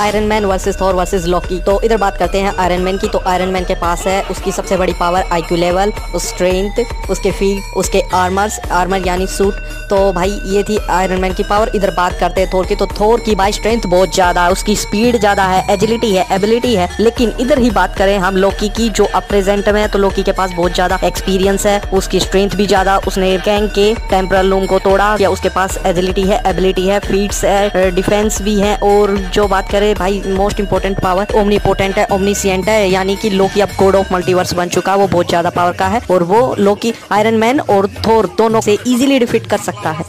Iron Man versus Thor versus Loki तो इधर बात करते हैं आयरन मैन की। तो आयरन मैन के पास है, उसकी सबसे बड़ी पावर आईक्यू लेवल स्ट्रेंथ उसके फ़ील्ड उसके आर्मर्स आर्मर यानी सूट तो भाई, ये थी आयरन मैन की पावर इधर बात करते हैं थोर की तो थोर की भाई स्ट्रेंथ बहुत ज़्यादा है, उसकी स्पीड ज़्यादा है एजिलिटी है एबिलिटी है। लेकिन इधर ही बात करें हम लोकी की, जो अब प्रेजेंट में है तो लोकी के पास बहुत ज़्यादा एक्सपीरियंस है, उसकी स्ट्रेंथ भी ज़्यादा, उसने कैंग के टेम्परल लूम को तोड़ा, या उसके पास एजिलिटी है एबिलिटी है फीट्स है डिफेंस भी है, और जो बात करें भाई most important power omnipotent है ओमनीसियंट है, यानी कि लोकी अब कोड ऑफ़ मल्टीवर्स बन चुका है वो बहुत ज़्यादा पावर का है, और वो लोकी आयरन मैन और थोर दोनों से इजीली डिफीट कर सकता है